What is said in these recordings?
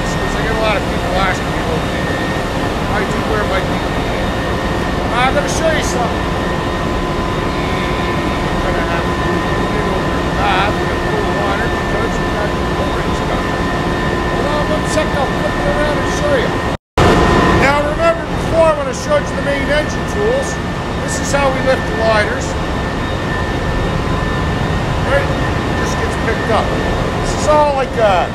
because I get a lot of people asking me about DVD. I do wear my DVD. Uh, I'm going to show you something. I'm going to have to move over the path. Going to pull water because we've got the orange coming. Hold on one second. I'll flip it around and show you. Now remember before when I showed you the main engine tools, this is how we lift the liners. Right? It just gets picked up. This is all like a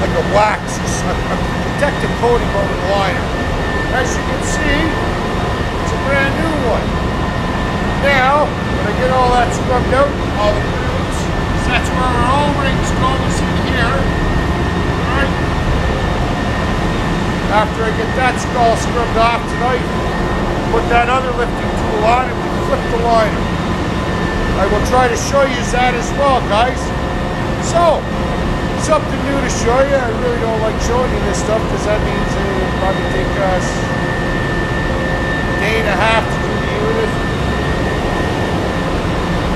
like a wax, protective coating over the liner. As you can see, it's a brand new one. Now, when I get all that scrubbed out, all the grooves, that's where our O-rings go, is in here. Alright. After I get that skull scrubbed off tonight, put that other lifting tool on and we flip the liner. I will try to show you that as well, guys. So, something new to show you. I really don't like showing you this stuff because that means it probably take us a day and a half to do the unit.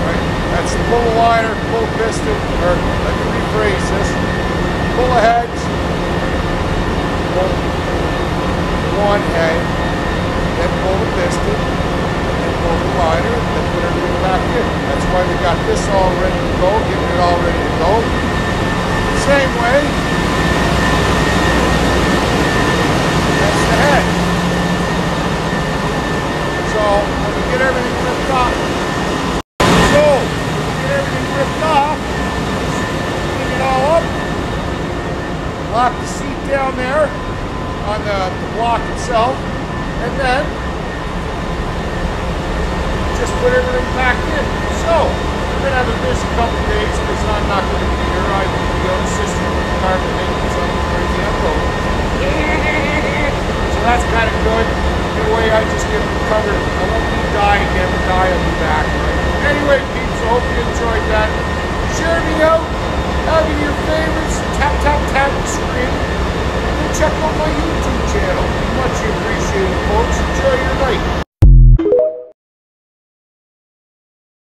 Right, that's the pull liner, pull piston, or let me rephrase this. Pull ahead, one head, then pull the piston, then pull the liner, then put everything back in. That's why we got this all ready to go, getting it all ready to go. Same way, that's the head. So, when we get everything ripped off, so, when we get everything ripped off, clean it all up, lock the seat down there on the, the block itself, and then just put everything back in. So, we're going to have a busy couple days because I'm not going to be here. Going to be on assistant with the carbon maintenance on Caribbean Road. So that's kind of good. In a way, I just get them covered. I won't die again. The die will be back. Anyway, peeps, I hope you